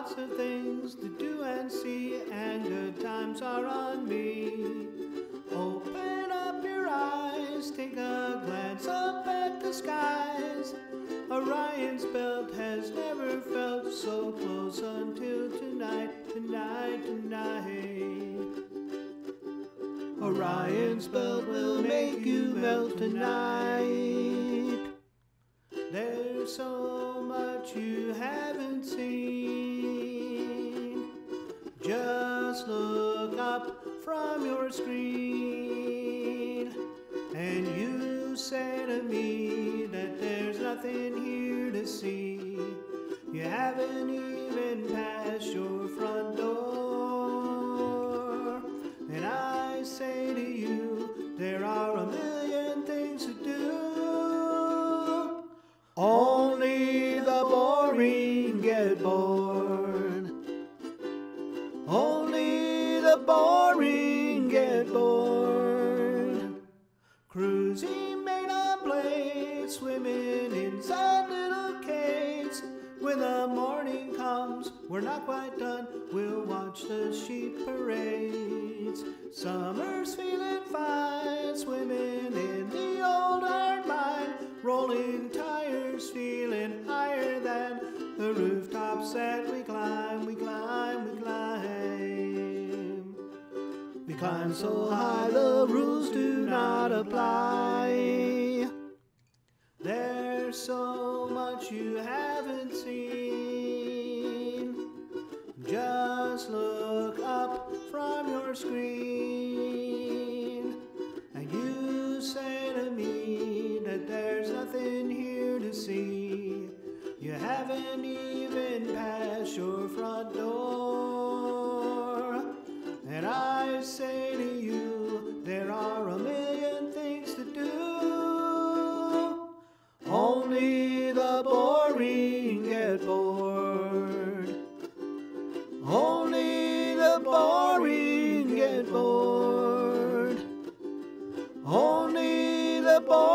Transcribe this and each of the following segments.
lots of things to do and see, and good times are on me. Open up your eyes, take a glance up at the skies. Orion's belt has never felt so close until tonight, tonight, tonight. Orion's belt will make you melt tonight. There's so much you have. Your screen and you say to me that there's nothing here to see. You haven't even passed your front door. And I say to you, there are a million things to do. Only the boring get bored. Only the boring Cruising made on blades, swimming inside little caves. When the morning comes, we're not quite done. We'll watch the sheep parades. Summer's feeling fine, swimming in the old iron mine. Rolling tires, feeling higher than the rooftops that we We climb so high the rules do not apply. There's so much you haven't seen. Just look up from your screen I say to you, there are a million things to do. Only the boring get bored. Only the boring get bored. Only the boring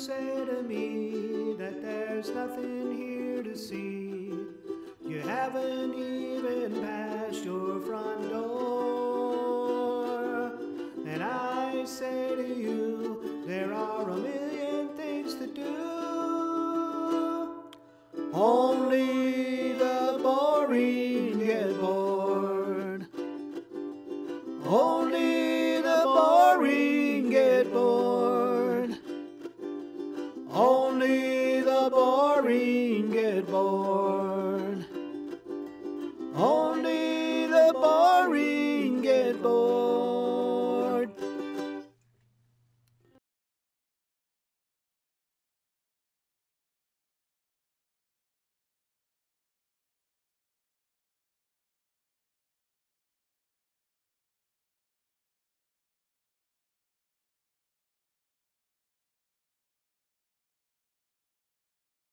say to me that there's nothing here to see? You haven't even only the boring get bored.